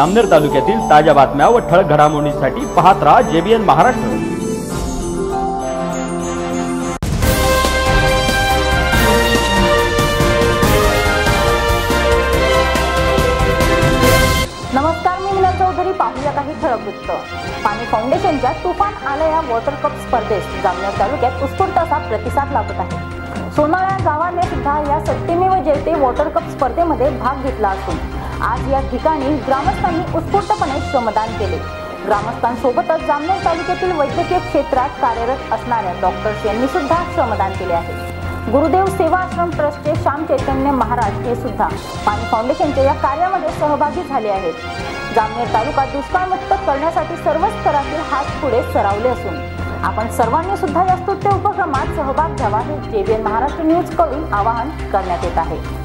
अमनेर तालुक्यातील ताज्या बातम्या व ठळक घडामोडींसाठी पाहत राहा जेबीएन महाराष्ट्र. नमस्कार मी मीना चौधरी. पाहूया काही ठळक वृत्त. पाणी फाउंडेशनच्या तुफान आल्या या वॉटर कप स्पर्धेत जामनेर तालुक्यात उत्स्फूर्त असा प्रतिसाद लाभत आहे. सोनाळ्या गावाने सुद्धा या सत्यमेव जयते वॉटर कप स्पर्धेमध्ये भाग घेतला असून आज या ठिकाणी ग्रामस्थांनी उत्स्फूर्तपणे श्रमदान केले. ग्रामस्थांसोबतच जामनेर तालुक्यातील वैद्यकीय क्षेत्रात कार्यरत असणाऱ्या डॉक्टर्स यांनी सुद्धा श्रमदान केले आहे. गुरुदेव सेवा आश्रम ट्रस्टचे श्याम चैतन्य महाराज हे सुद्धा पाणी फाउंडेशनच्या या कार्यामध्ये सहभागी झाले आहेत. जामनेर तालुका दुष्काळमुक्त करण्यासाठी सर्व स्तरातील हात पुढे सरावले असून आपण सर्वांनी सुद्धा या स्तुत्य उपक्रमात सहभाग घ्यावा हे जेबीएन महाराष्ट्र न्यूजकडून आवाहन करण्यात येत आहे.